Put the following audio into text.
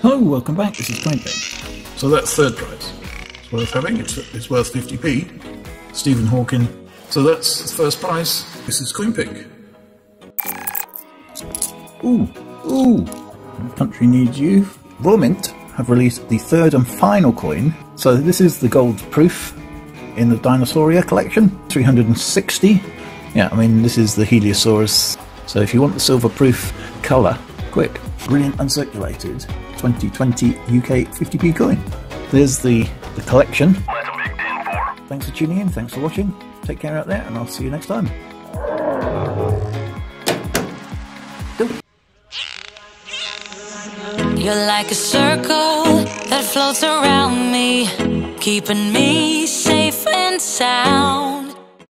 Hello, welcome back. This is Coinpig. So that's third prize. It's worth having. It's, it's worth 50p. Stephen Hawking. So that's first prize. This is Coinpig. Ooh, ooh. Country needs you. Mint have released the third and final coin. So this is the gold proof in the Dinosauria collection. 360. Yeah, I mean, this is the Hylaeosaurus. So if you want the silver proof colour, quick. Brilliant uncirculated 2020 UK 50p coin. There's the, the collection. Thanks for tuning in, thanks for watching. Take care out there, and I'll see you next time. You're like a circle that floats around me, keeping me safe and sound.